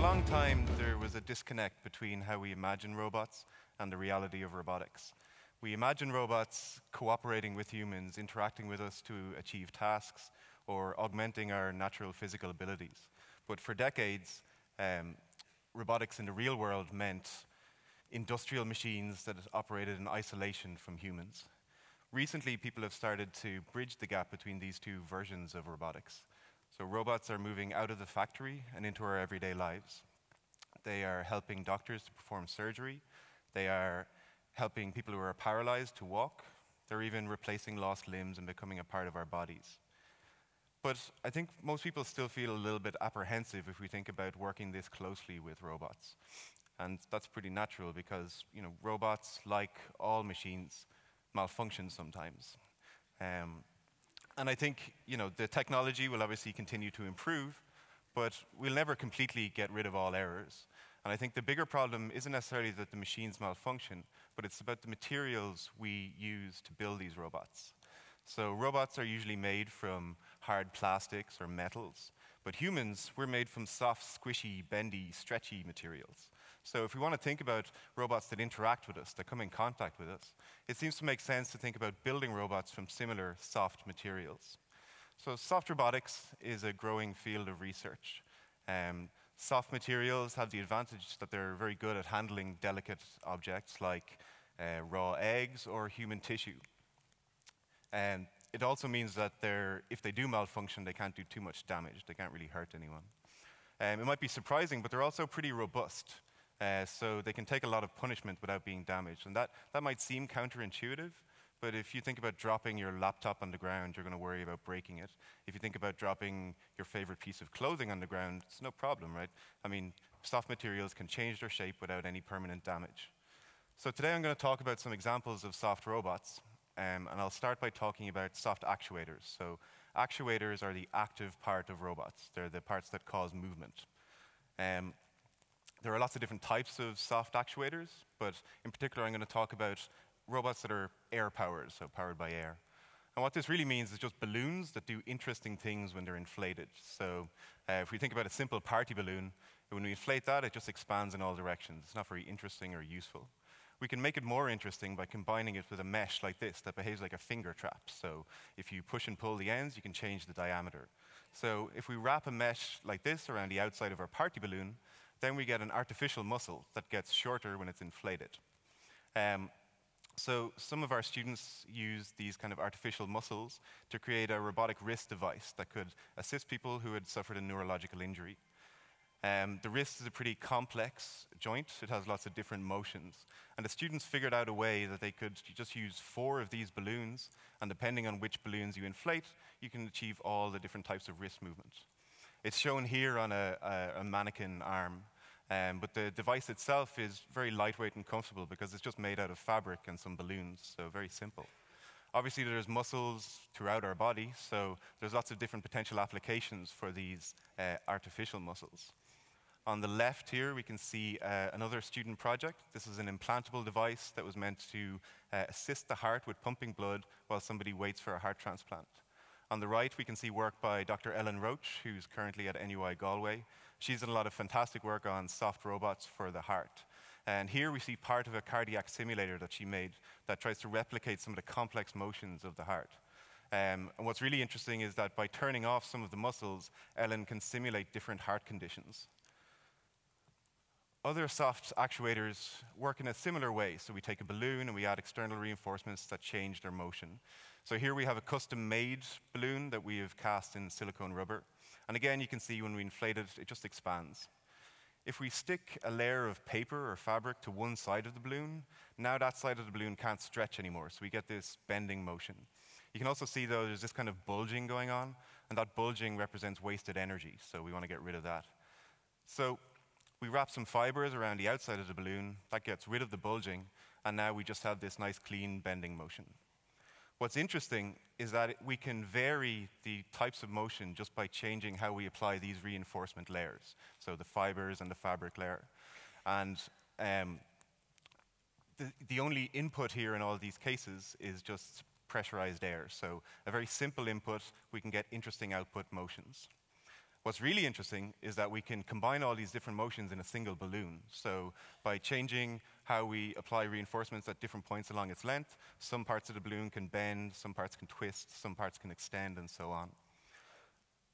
long time, there was a disconnect between how we imagine robots and the reality of robotics. We imagine robots cooperating with humans, interacting with us to achieve tasks, or augmenting our natural physical abilities. But for decades, um, robotics in the real world meant industrial machines that operated in isolation from humans. Recently, people have started to bridge the gap between these two versions of robotics. So robots are moving out of the factory and into our everyday lives. They are helping doctors to perform surgery. They are helping people who are paralyzed to walk. They're even replacing lost limbs and becoming a part of our bodies. But I think most people still feel a little bit apprehensive if we think about working this closely with robots. And that's pretty natural because you know, robots, like all machines, malfunction sometimes. Um, and I think you know, the technology will obviously continue to improve, but we'll never completely get rid of all errors. And I think the bigger problem isn't necessarily that the machines malfunction, but it's about the materials we use to build these robots. So robots are usually made from hard plastics or metals, but humans, we're made from soft, squishy, bendy, stretchy materials. So if we want to think about robots that interact with us, that come in contact with us, it seems to make sense to think about building robots from similar soft materials. So soft robotics is a growing field of research. Um, soft materials have the advantage that they're very good at handling delicate objects like uh, raw eggs or human tissue. And it also means that if they do malfunction, they can't do too much damage. They can't really hurt anyone. Um, it might be surprising, but they're also pretty robust. Uh, so they can take a lot of punishment without being damaged. And that, that might seem counterintuitive, but if you think about dropping your laptop on the ground, you're going to worry about breaking it. If you think about dropping your favorite piece of clothing on the ground, it's no problem, right? I mean, soft materials can change their shape without any permanent damage. So today I'm going to talk about some examples of soft robots, um, and I'll start by talking about soft actuators. So actuators are the active part of robots. They're the parts that cause movement. Um, there are lots of different types of soft actuators, but in particular, I'm going to talk about robots that are air-powered, so powered by air. And what this really means is just balloons that do interesting things when they're inflated. So uh, if we think about a simple party balloon, when we inflate that, it just expands in all directions. It's not very interesting or useful. We can make it more interesting by combining it with a mesh like this that behaves like a finger trap. So if you push and pull the ends, you can change the diameter. So if we wrap a mesh like this around the outside of our party balloon, then we get an artificial muscle that gets shorter when it's inflated. Um, so some of our students use these kind of artificial muscles to create a robotic wrist device that could assist people who had suffered a neurological injury. Um, the wrist is a pretty complex joint. It has lots of different motions. And the students figured out a way that they could just use four of these balloons, and depending on which balloons you inflate, you can achieve all the different types of wrist movement. It's shown here on a, a, a mannequin arm. Um, but the device itself is very lightweight and comfortable because it's just made out of fabric and some balloons, so very simple. Obviously, there's muscles throughout our body, so there's lots of different potential applications for these uh, artificial muscles. On the left here, we can see uh, another student project. This is an implantable device that was meant to uh, assist the heart with pumping blood while somebody waits for a heart transplant. On the right, we can see work by Dr. Ellen Roche, who's currently at NUI Galway. She's done a lot of fantastic work on soft robots for the heart. And here we see part of a cardiac simulator that she made that tries to replicate some of the complex motions of the heart. Um, and what's really interesting is that by turning off some of the muscles, Ellen can simulate different heart conditions. Other soft actuators work in a similar way. So we take a balloon and we add external reinforcements that change their motion. So here we have a custom-made balloon that we have cast in silicone rubber. And again, you can see when we inflate it, it just expands. If we stick a layer of paper or fabric to one side of the balloon, now that side of the balloon can't stretch anymore, so we get this bending motion. You can also see, though, there's this kind of bulging going on, and that bulging represents wasted energy, so we want to get rid of that. So we wrap some fibers around the outside of the balloon, that gets rid of the bulging, and now we just have this nice clean bending motion. What's interesting is that we can vary the types of motion just by changing how we apply these reinforcement layers, so the fibers and the fabric layer. And um, the, the only input here in all these cases is just pressurized air. So a very simple input, we can get interesting output motions. What's really interesting is that we can combine all these different motions in a single balloon. So by changing how we apply reinforcements at different points along its length, some parts of the balloon can bend, some parts can twist, some parts can extend, and so on.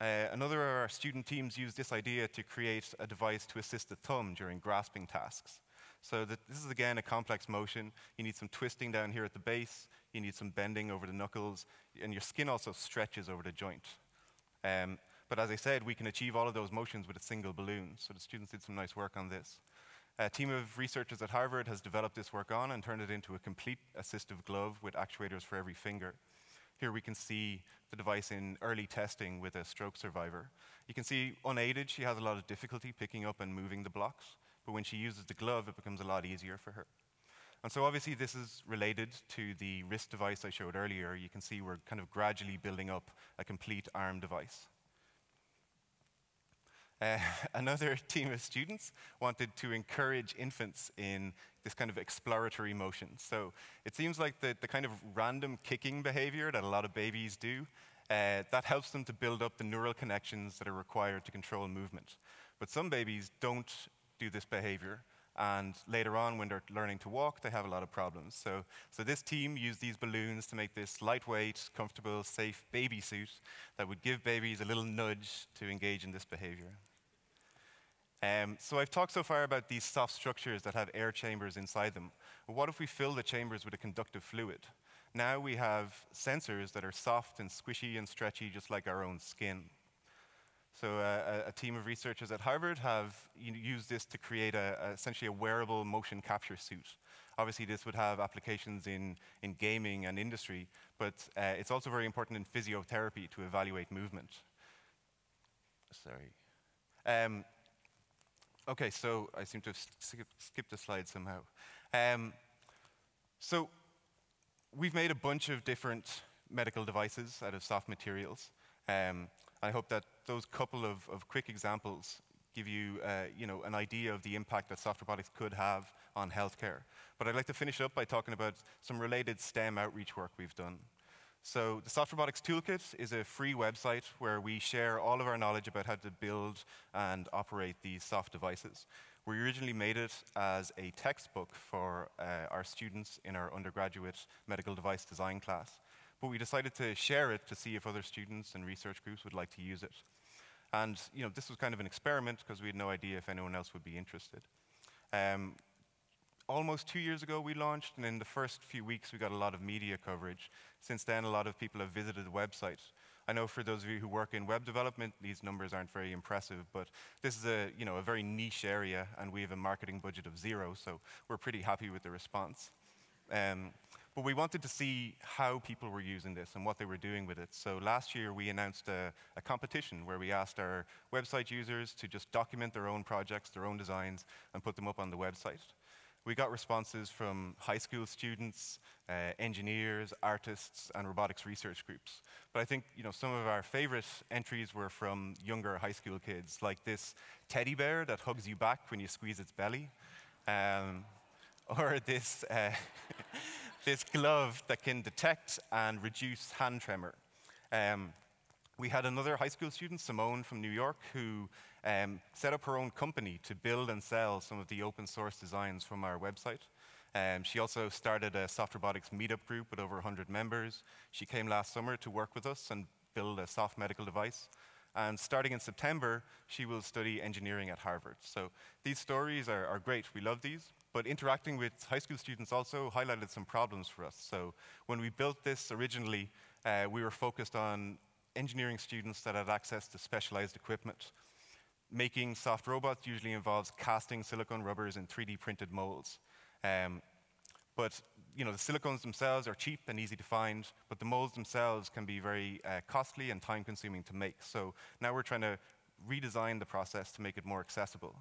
Uh, another of our student teams used this idea to create a device to assist the thumb during grasping tasks. So this is again a complex motion. You need some twisting down here at the base, you need some bending over the knuckles, and your skin also stretches over the joint. Um, but as I said, we can achieve all of those motions with a single balloon. So the students did some nice work on this. A team of researchers at Harvard has developed this work on and turned it into a complete assistive glove with actuators for every finger. Here we can see the device in early testing with a stroke survivor. You can see unaided, she has a lot of difficulty picking up and moving the blocks, but when she uses the glove, it becomes a lot easier for her. And so obviously this is related to the wrist device I showed earlier. You can see we're kind of gradually building up a complete arm device. Uh, another team of students wanted to encourage infants in this kind of exploratory motion. So it seems like the, the kind of random kicking behavior that a lot of babies do, uh, that helps them to build up the neural connections that are required to control movement. But some babies don't do this behavior, and later on, when they're learning to walk, they have a lot of problems. So, so this team used these balloons to make this lightweight, comfortable, safe baby suit that would give babies a little nudge to engage in this behavior. Um, so I've talked so far about these soft structures that have air chambers inside them. What if we fill the chambers with a conductive fluid? Now we have sensors that are soft and squishy and stretchy, just like our own skin. So uh, a, a, team of researchers at Harvard have used this to create a, a, essentially a wearable motion capture suit. Obviously, this would have applications in, in gaming and industry, but uh, it's also very important in physiotherapy to evaluate movement. Sorry. Um, okay, so I seem to have skipped a slide somehow. Um, so we've made a bunch of different medical devices out of soft materials. Um, I hope that those couple of, of quick examples give you, uh, you know, an idea of the impact that soft robotics could have on healthcare. But I'd like to finish up by talking about some related STEM outreach work we've done. So the Soft Robotics Toolkit is a free website where we share all of our knowledge about how to build and operate these soft devices. We originally made it as a textbook for uh, our students in our undergraduate medical device design class but we decided to share it to see if other students and research groups would like to use it. And you know, this was kind of an experiment because we had no idea if anyone else would be interested. Um, almost two years ago we launched, and in the first few weeks we got a lot of media coverage. Since then, a lot of people have visited the website. I know for those of you who work in web development, these numbers aren't very impressive, but this is a, you know, a very niche area, and we have a marketing budget of zero, so we're pretty happy with the response. Um, but we wanted to see how people were using this and what they were doing with it. So last year we announced a, a, competition where we asked our website users to just document their own projects, their own designs, and put them up on the website. We got responses from high school students, uh, engineers, artists, and robotics research groups. But I think you know, some of our favorite entries were from younger high school kids, like this teddy bear that hugs you back when you squeeze its belly, um, or this uh, this glove that can detect and reduce hand tremor. Um, we had another high school student, Simone from New York, who um, set up her own company to build and sell some of the open source designs from our website. Um, she also started a soft robotics meetup group with over 100 members. She came last summer to work with us and build a soft medical device. And starting in September, she will study engineering at Harvard. So these stories are, are great. We love these. But interacting with high school students also highlighted some problems for us. So when we built this originally, uh, we were focused on engineering students that had access to specialized equipment. Making soft robots usually involves casting silicone rubbers in 3D printed molds. Um, but you know, the silicones themselves are cheap and easy to find, but the molds themselves can be very uh, costly and time consuming to make. So now we're trying to redesign the process to make it more accessible.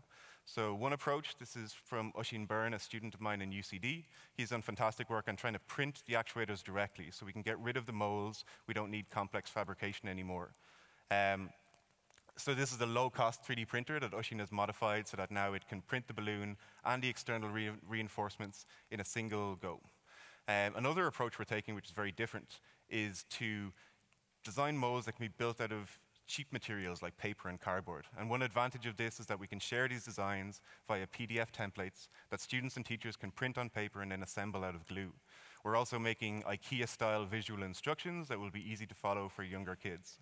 So one approach, this is from Oisin Byrne, a student of mine in UCD. He's done fantastic work on trying to print the actuators directly so we can get rid of the molds. We don't need complex fabrication anymore. Um, so this is a low-cost 3D printer that Oisin has modified so that now it can print the balloon and the external re reinforcements in a single go. Um, another approach we're taking, which is very different, is to design molds that can be built out of cheap materials like paper and cardboard. And one advantage of this is that we can share these designs via PDF templates that students and teachers can print on paper and then assemble out of glue. We're also making IKEA-style visual instructions that will be easy to follow for younger kids.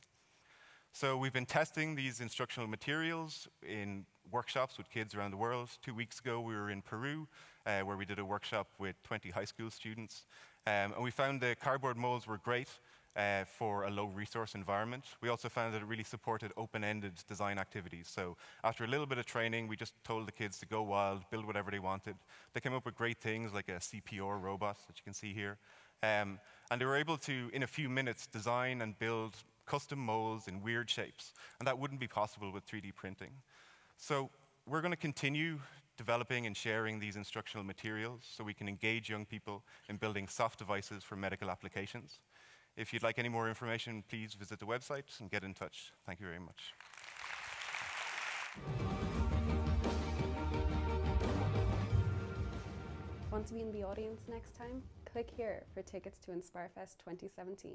So we've been testing these instructional materials in workshops with kids around the world. Two weeks ago, we were in Peru, uh, where we did a workshop with 20 high school students. Um, and we found the cardboard molds were great uh, for a low resource environment. We also found that it really supported open-ended design activities. So after a little bit of training, we just told the kids to go wild, build whatever they wanted. They came up with great things like a CPR robot that you can see here. Um, and they were able to, in a few minutes, design and build custom molds in weird shapes. And that wouldn't be possible with 3D printing. So we're going to continue developing and sharing these instructional materials so we can engage young people in building soft devices for medical applications. If you'd like any more information, please visit the website and get in touch. Thank you very much. Want to be in the audience next time? Click here for tickets to InspireFest 2017.